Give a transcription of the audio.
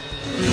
Bye.